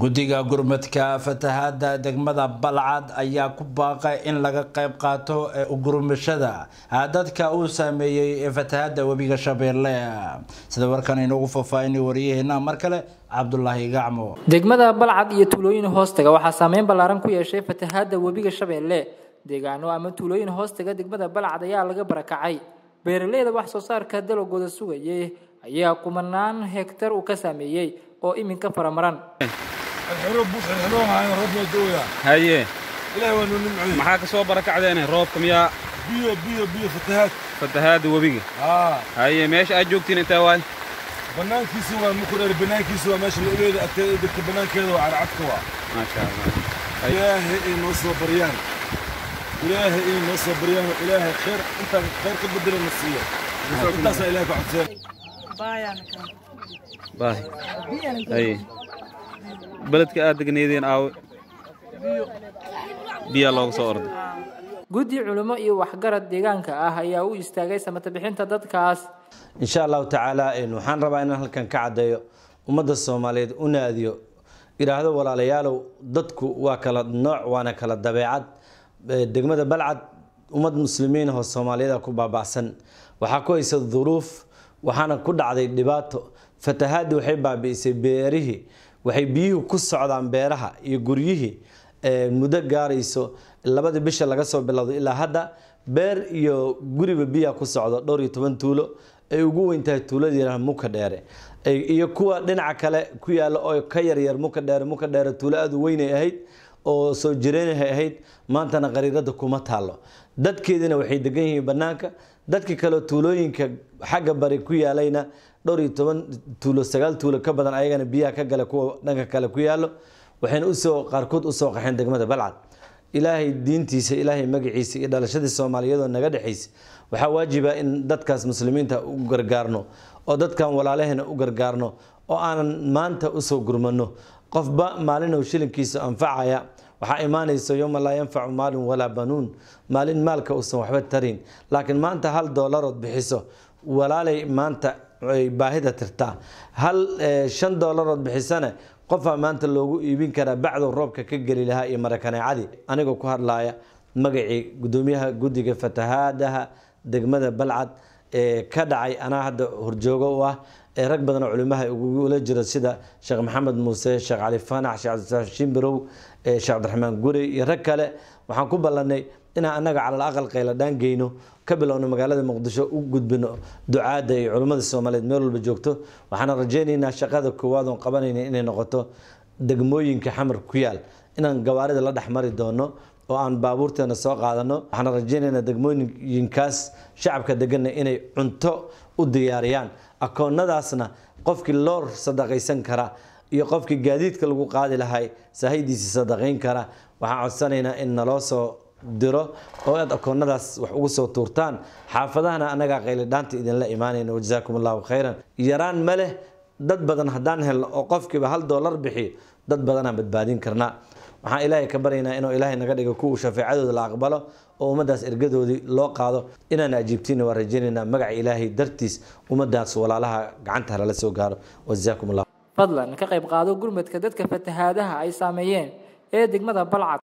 guddiga gurmadka fatahaada degmada balcad ayaa ku baaqay in laga qayb qaato gurmashada. Dadka uu saameeyey fatahaada webiga shabeelle. Sida warkan inoogu faahfaahinay wariyaheena mar kale cabdulaahi gacmo. Degmada balcad iyo tuulooyin hoostaga waxaa saameyn ballaaran ku yeeshay fatahaada webiga shabeelle. Deegaano ama tuulooyin hoostaga degmada balcad ayaa laga barakacay. Beeraleyda wax soo saarka dalagooda sugayay ayaa kumanaan hektar uu ka saameeyey oo iminka faramaran الحروب حرومها هاي. الحروب الدولة هاي لا ونمعي محاك سو بركة علينا. روبكم يا بيو بيو بيو فتهات. فتهات وبيجي آه. هاي ماشي. اجوكتين انت واي بنان كيسوا مكر بنان كيسوا ماشي. الإبيد دكت بنان كيسوا على عدكوا ما شاء الله. إلهي ان وصل بريان. إلهي ان وصل بريان. إلهي خير. أنت خير تبدل النصيه أنت الهي بعد باي أنا باي. اي يعني. Beledka aad degneedeen aawe biyaa looga soo orday. Guddi culimo iyo waxgarad deegaanka ah ayaa u istaagay samata bixinta dadkaas. Insha allahu tacaala waxaan rabaa inaan halkan ka caddeeyo ummadda soomaaliyeed u naadiyo idhaahdo walaalayaalow dadku waa kala nooc waana kala dabeecad. Degmada balcad ummad muslimiin oo soomaaliyada ku baaba'san. Waxaa ku haysa duruuf waxaana ku dhacday dhibaato. Fatahaadii waxay baabi'isay beerihii waxay biyuhu ku socdaan beeraha iyo guryihii muddo gaarayso labadii bisha laga soo bilowdo ilaa hadda beer iyo guriba biyaa ku socdo dhowr iyo toban tuulo. Ay ugu weyntahay tuuladii muka dheere. Iyo kuwa dhinaca kale ku yaalla oo ka yaryar muka dheere muka dheere tuulo aada u weynay ahayd oo soo jireenahay ahayd maantana qariirada kuma taalo dadkeedina waxay degan yihiin banaanka dadkii kale tuulooyinka xagga bari ku yaalayna dhowr iyo toban tuulo sagaal tuulo ka badan ayagana biyaha ka gala kuwa dhanka kale ku yaalo waxayna u soo qaarkood u soo qaxeen degmada balcad ilaahay diintiisa ilaahay magaciisa iyo dhalashadii soomaaliyadoo naga dhexaysa. Waxaa waajiba in dadkaas muslimiinta u gargaarno oo dadkan walaalaheena u gargaarno oo aanan maanta u soo gurmano qofba maalin shilinkiisa anfacaya waxaa imaanaysa yowma laa yanfacu maalin walaa banuun. Maalin maalka uusan waxba tarin. Laakiin maanta hal doolarood bixiso walaalay maanta baahida tirtaa hal shan doolarood bixisane qofaa maanta loogu iibin karaa bacdow roobka ka geli lahaa iyo marakaneecadii anigoo ku hadlaaya magacii gudoomiyaha guddiga fatahaadaha degmada balcad ee ka dhacay anaa hadda horjoogo u ah ee rag badanoo culimaha ugula jiro sida sheekh maxamed muuse sheekh cali fanax sheekh cabdisaaf shimbirow sheekh cabdiraxmaan gurey iyo rag kale. Waxaan ku ballanay inaan annaga calal aqal qayladhaan geyno ka bilowno magaalada muqdisho u gudbino ducaadda iyo culimmada soomaaliyeed meel walba joogto. Waxaana rajaynaynaa shaqada koowaad oon qabanayna inay noqoto degmooyinka xamar ku yaal. Inaan gawaarida la dhex mari doono oo aan baabuurteena soo qaadano waxaana rajaynaynaa degmooyinkaas shacabka deganna inay cunto u diyaariyaan. Akoonnadaasna qofkii loo sadaqaysan kara iyo qofkii gaadiidka lagu qaadi lahay sahaydiisi sadaqayn kara. Waxaan codsanaynaa in naloo soo diro oo aad akoonnadaas wax ugu soo tuurtaan xaafadahana annagaa qaylidhaanta idinla imaanayna wajazaakum allahu khayran. Yaraan ma leh dad badan haddaan helno oo qofkiiba hal doolar bixiyo dad badanaan badbaadin karnaa. Waxaan ilaahay ka baryaynaa inuu ilaahay naga dhigo kuwa shafeecadooda la aqbalo oo ummaddaas ergadoodii loo qaado. Inaan ajiibtiina waa rajaynaynaa magaca ilaahay dartiis ummaddaas walaalaha gacanta lala soo gaaro. Wajazaakum allah fadlan ka qayb qaado gurmadka dadka fatahaadaha ay saameeyeen ee degmada balcad